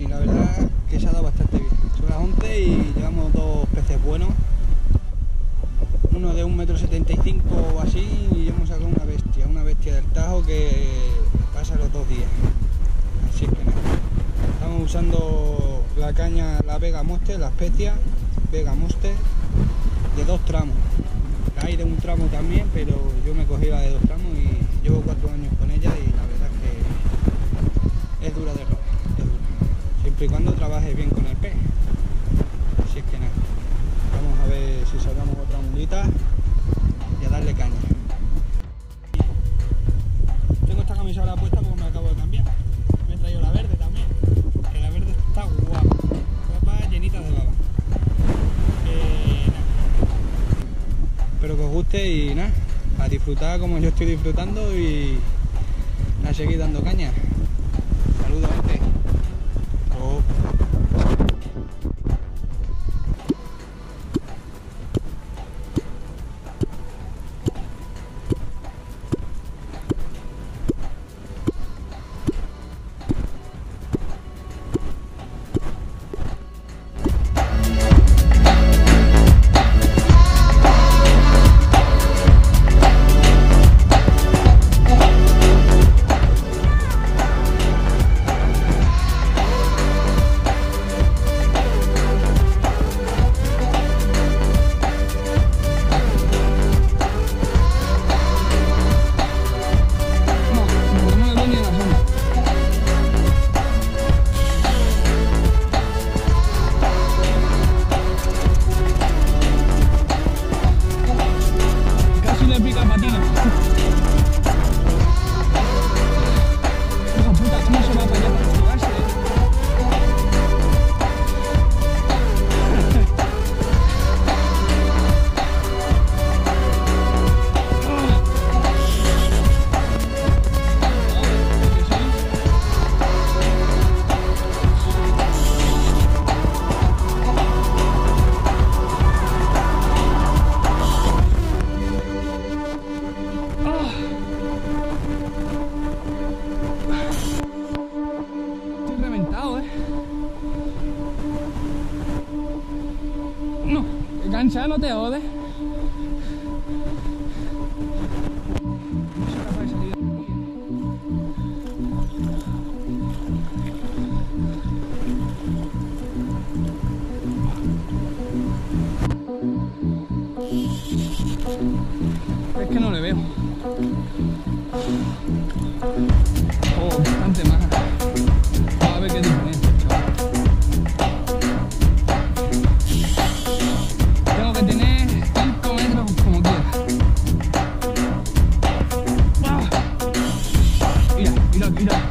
y la verdad que se ha dado bastante bien. Son las 11 y llevamos dos peces buenos. Uno de 1,75m o así y hemos sacado una bestia, una bestia del Tajo que pasa los dos días. Así es que nada. Estamos usando la caña, la Vega Monster, la especia Vega Monster de dos tramos. Hay de un tramo también, pero yo me cogí la de dos tramos y llevo cuatro años con ella y la verdad es que es dura de robar, es dura. Y cuando trabajes bien con el pez. Así es que nada. Vamos a ver si sacamos otra ondita y a darle caña. Tengo esta camisola puesta porque me acabo de cambiar. Me he traído la verde también. Que la verde está guapa. Guapa llenita de baba. Eh. Espero que os guste y nada. A disfrutar como yo estoy disfrutando y a seguir dando caña. pica patina. Cancha no te ode. No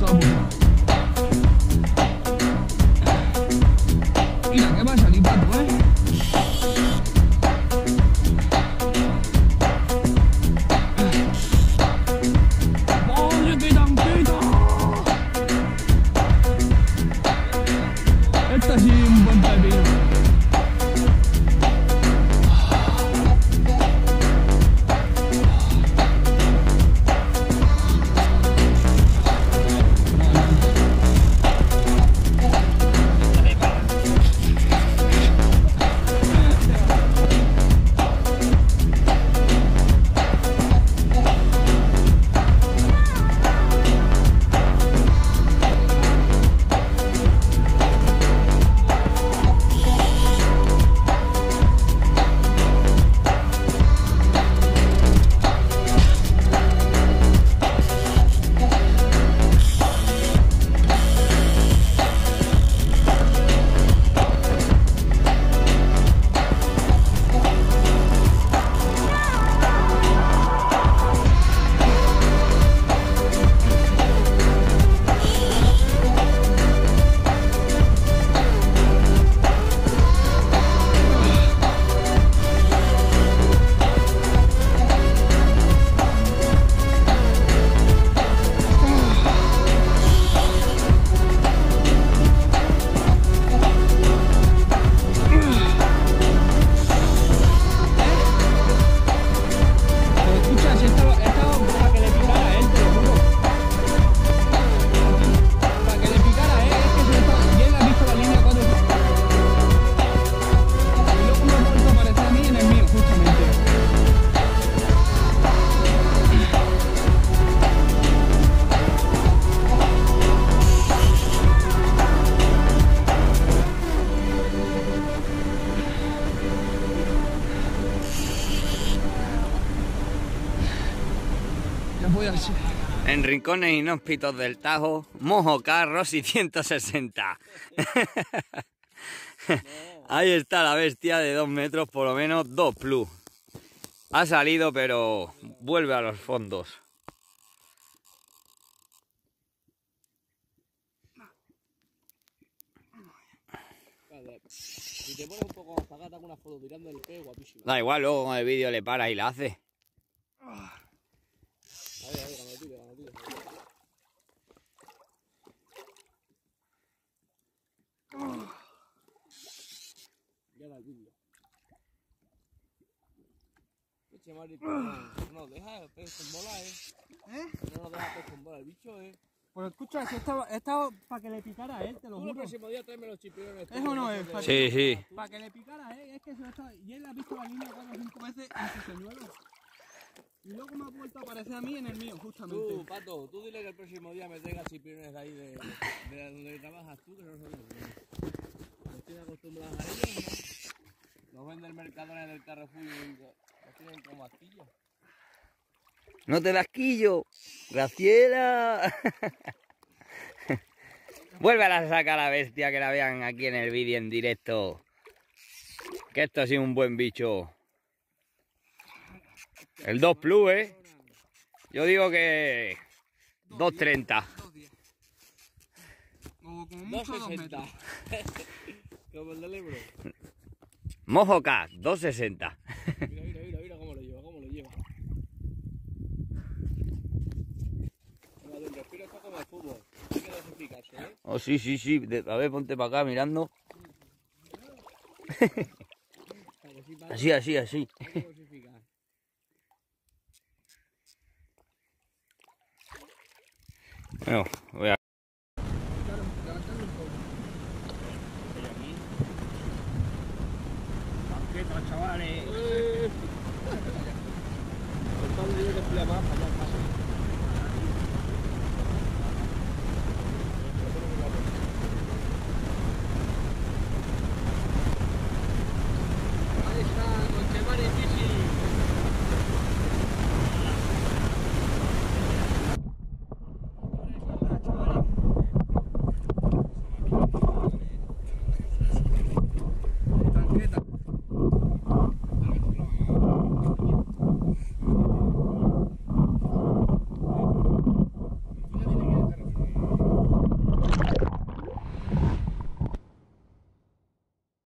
Thank you. Voy. En rincones inhóspitos del Tajo, Mojo Carros y 160. Ahí está la bestia de 2 metros, por lo menos 2 plus. Ha salido, pero vuelve a los fondos. Si te pones un poco hago una foto tirando el pie guapísima. Da igual, luego con el vídeo le para y la hace. A ver, a ver, cuando tire, cuando tire. Ya da el vídeo. Eche, Mari, no nos deja el pez con bola, eh. ¿Eh? No nos deja el pez con bola, el bicho, eh. Pues escucha, si he estado para que le picara a él, te lo Tú el juro. próximo día tráeme los chipirones. ¿Es o no es? Para Sí, sí. Para que le picara a él, es que se lo ha estado... Y él ha visto la línea cuatro o cinco veces en su señuelo. Y luego me ha vuelto a aparecer a mí en el mío, justamente. Tú, Pato, tú dile que el próximo día me traigas chipirones de ahí de, de donde trabajas tú, que no son los míos. Los tienes acostumbrados a ellos, ¿no? Los vende el Mercadona del Carrefour y los tienen como. No te las quillo, Graciela. Vuelve a sacar a la bestia que la vean aquí en el vídeo en directo. Que esto ha sido un buen bicho. El 2 Plus, ¿eh? Yo digo que 2.30. 2.10. O como mucho 2 metros. 260. como el del Ebro. Mojo K, 2.60. Mira, mira, mira, mira cómo lo lleva, cómo lo lleva. Mira, el respiro está como el fútbol. Hay que dosificarse, ¿eh? Oh, sí, sí, sí. A ver, ponte para acá mirando. Así, así, así. Bueno, voy a... Chavales.